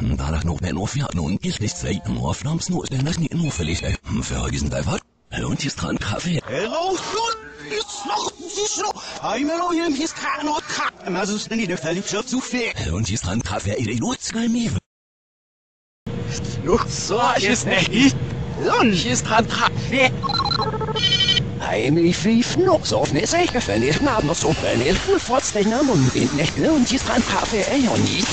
Dadelijk nog ben of ja, nun is niet nur Flams nur ist das nicht nur völlig, äh, vergessen da was? Und hier ist dran Kaffee. Hello, ist noch, ist noch. Heimelo, hier ist kein Ort. Also, ist nicht der ich zu viel. Und hier ist dran Kaffee, ich nutze gar nicht. Noch so, ist nicht. Lunch ist dran, Kaffee. Heimlich zo of net zeker van is naam nog zo van is goed voortstel naar mond in echt und hier ist dran Kaffee, ey, und nicht.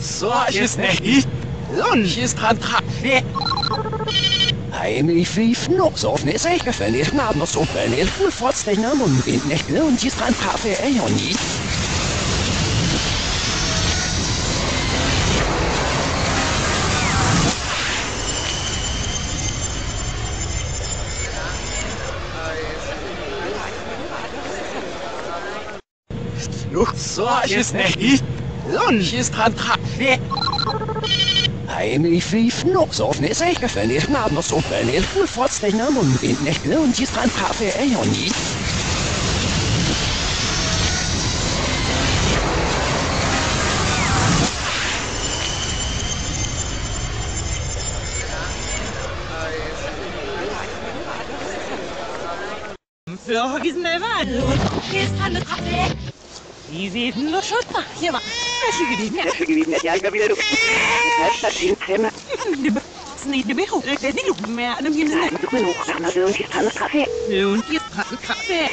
So, ist nicht. Lunch ist dran, Kaffee. Heimlich flief nog zo of net zeker van is naam nog zo van is goed voortstel naar mond in echt und hier ist dran Kaffee, ey, und nicht. Noch so, ist nicht. Lunch ist dran, Kaffee. Heimlich flief nog zo of net zeker van is naam nog zo van is goed voortstel naar mond in echt und hier ist dran Kaffee, ey, und nicht. Vergiss mir was. Hier ist dran mit Kaffee. Die sehen nur schon mal. Hier mal. Niet de biggel. Ik weet niet hoe meer. Dan hier is het. Und hier